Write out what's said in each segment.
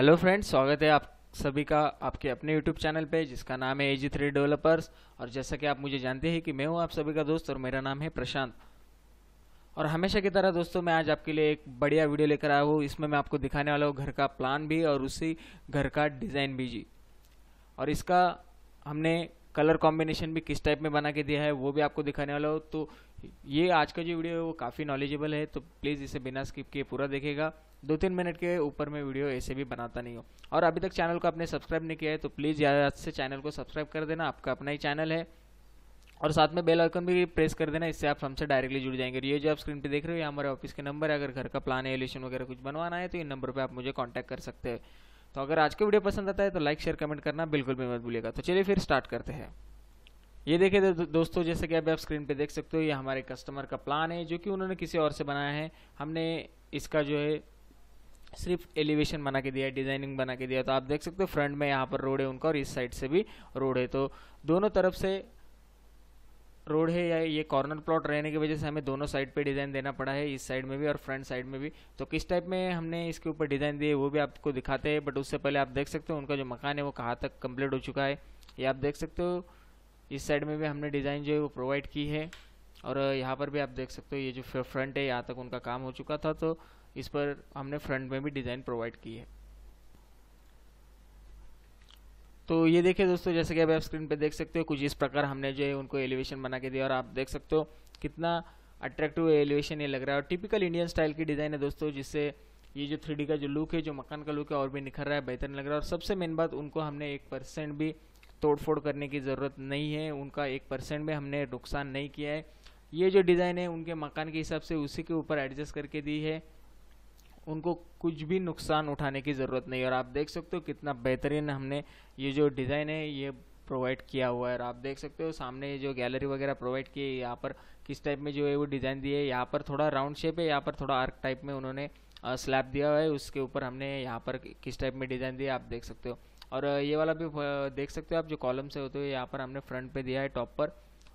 Hello friends, स्वागत है आप सभी का आपके अपने यूट्यूब चैनल पे, जिसका नाम है एजी थ्री डेवलपर्स और जैसा कि आप मुझे जानते हैं कि मैं हूँ आप सभी का दोस्त और मेरा नाम है प्रशांत। और हमेशा की तरह दोस्तों, मैं आज आपके लिए एक बढ़िया वीडियो लेकर आया हूँ। इसमें मैं आपको दिखाने वाला हूँ घर का प्लान भी और उसी घर का डिज़ाइन भी जी। और इसका हमने कलर कॉम्बिनेशन भी किस टाइप में बना के दिया है, वो भी आपको दिखाने वाला हो। तो ये आज का जो वीडियो है वो काफ़ी नॉलेजेबल है तो प्लीज़ इसे बिना स्किप किए पूरा देखेगा। दो तीन मिनट के ऊपर में वीडियो ऐसे भी बनाता नहीं हो। और अभी तक चैनल को आपने सब्सक्राइब नहीं किया है तो प्लीज़ याद से चैनल को सब्सक्राइब कर देना, आपका अपना ही चैनल है। और साथ में बेल आइकन भी प्रेस कर देना, इससे आप हमसे डायरेक्टली जुड़ जाएँगे। ये जो आप स्क्रीन पे देख रहे हो ये हमारे ऑफ़िस के नंबर है, अगर घर का प्लान एलिवेशन वगैरह कुछ बनवाना है तो इन नंबर पर आप मुझे कॉन्टैक्ट कर सकते हैं। तो अगर आज का वीडियो पसंद आता है तो लाइक शेयर कमेंट करना बिल्कुल भी मत भूलिएगा। तो चलिए फिर स्टार्ट करते हैं। ये देखिए दो, दोस्तों जैसे कि आप स्क्रीन पे देख सकते हो ये हमारे कस्टमर का प्लान है जो कि उन्होंने किसी और से बनाया है। हमने इसका जो है सिर्फ़ एलिवेशन बना के दिया डिज़ाइनिंग बना के दिया तो आप देख सकते हो फ्रंट में यहाँ पर रोड है उनका और इस साइड से भी रोड है। तो दोनों तरफ़ से रोड है या ये कॉर्नर प्लॉट रहने की वजह से हमें दोनों साइड पे डिज़ाइन देना पड़ा है इस साइड में भी और फ्रंट साइड में भी। तो किस टाइप में हमने इसके ऊपर डिज़ाइन दिए वो भी आपको दिखाते हैं बट उससे पहले आप देख सकते हो उनका जो मकान है वो कहाँ तक कंप्लीट हो चुका है। ये आप देख सकते हो इस साइड में भी हमने डिज़ाइन जो है वो प्रोवाइड की है। और यहाँ पर भी आप देख सकते हो, ये जो फ्रंट है, यहाँ तक उनका काम हो चुका था तो इस पर हमने फ्रंट में भी डिज़ाइन प्रोवाइड की है। तो ये देखिए दोस्तों, जैसे कि आप स्क्रीन पे देख सकते हो, कुछ इस प्रकार हमने जो है उनको एलिवेशन बना के दिया, और आप देख सकते हो कितना अट्रैक्टिव एलिवेशन ये लग रहा है। और टिपिकल इंडियन स्टाइल की डिज़ाइन है दोस्तों, जिससे ये जो थ्री का जो लुक है, जो मकान का लुक है, और भी निखर रहा है, बेहतर लग रहा है। और सबसे मेन बात, उनको हमने एक भी तोड़फोड़ करने की ज़रूरत नहीं है, उनका एक परसेंट में हमने नुकसान नहीं किया है। ये जो डिज़ाइन है, उनके मकान के हिसाब से उसी के ऊपर एडजस्ट करके दी है। उनको कुछ भी नुकसान उठाने की ज़रूरत नहीं और आप देख सकते हो कितना बेहतरीन हमने ये जो डिज़ाइन है, ये प्रोवाइड किया हुआ है। और आप देख सकते हो सामने जो गैलरी वगैरह प्रोवाइड की है, यहाँ पर किस टाइप में जो है वो डिज़ाइन दिए है। यहाँ पर थोड़ा राउंड शेप है, यहाँ पर थोड़ा आर्क टाइप में उन्होंने स्लैब दिया हुआ है। उसके ऊपर हमने यहाँ पर किस टाइप में डिज़ाइन दिया आप देख सकते हो। और ये वाला भी देख सकते हो आप जो कॉलम से होते हो यहाँ पर हमने फ्रंट पे दिया है टॉप पर।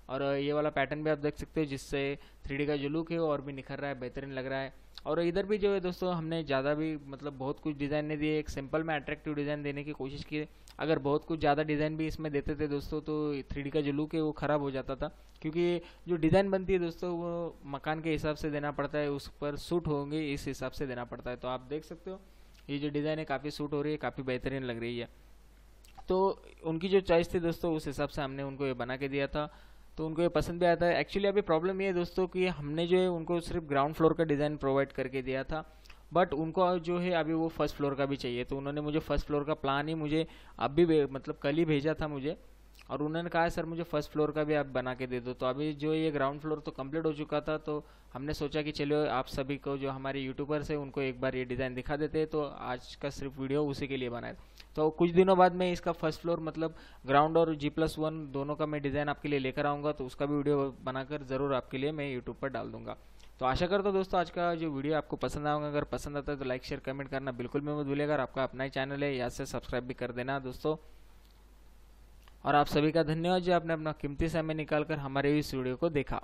और ये वाला पैटर्न भी आप देख सकते हो, जिससे थ्री का जो लुक है वो और भी निखर रहा है, बेहतरीन लग रहा है। और इधर भी जो है दोस्तों, हमने ज़्यादा भी मतलब बहुत कुछ डिज़ाइन नहीं दिए, एक सिंपल में अट्रैक्टिव डिज़ाइन देने की कोशिश की। अगर बहुत कुछ ज़्यादा डिज़ाइन भी इसमें देते थे दोस्तों तो थ्री का जो लुक है वो ख़राब हो जाता था। क्योंकि जो डिज़ाइन बनती है दोस्तों, वो मकान के हिसाब से देना पड़ता है, उस पर सूट होंगे, इस हिसाब से देना पड़ता है। तो आप देख सकते हो ये जो डिज़ाइन है, काफ़ी सूट हो रही है, काफ़ी बेहतरीन लग रही है। तो उनकी जो चॉइस थी दोस्तों, उस हिसाब से हमने उनको ये बना के दिया था। तो उनको ये पसंद भी आता है एक्चुअली अभी प्रॉब्लम ये है दोस्तों कि हमने जो है, उनको सिर्फ़ ग्राउंड फ्लोर का डिज़ाइन प्रोवाइड करके दिया था। बट उनको जो है, अभी वो फ़र्स्ट फ्लोर का भी चाहिए। तो उन्होंने मुझे फ़र्स्ट फ्लोर का प्लान ही मुझे अभी मतलब कल ही भेजा था मुझे। और उन्होंने कहा, सर, मुझे फ़र्स्ट फ्लोर का भी आप बना के दे दो। तो अभी जो ये ग्राउंड फ्लोर तो कंप्लीट हो चुका था तो हमने सोचा कि चलो आप सभी को जो हमारे यूट्यूबर्स है, उनको एक बार ये डिज़ाइन दिखा देते हैं। तो आज का सिर्फ़ वीडियो उसी के लिए बनाए तो कुछ दिनों बाद मैं इसका फ़र्स्ट फ्लोर मतलब ग्राउंड और जी प्लस वन दोनों का मैं डिज़ाइन आपके लिए लेकर आऊँगा तो उसका भी वीडियो बनाकर ज़रूर आपके लिए मैं यूट्यूब पर डाल दूँगा। तो आशा करता हूँ दोस्तों, आज का जो वीडियो आपको पसंद आऊँगा अगर पसंद आता है तो लाइक, शेयर, कमेंट करना बिल्कुल भी मत भूलिएगा। आपका अपना ही चैनल है यहाँ से सब्सक्राइब भी कर देना दोस्तों। और आप सभी का धन्यवाद जो, आपने अपना कीमती समय निकालकर हमारे इस वीडियो को देखा।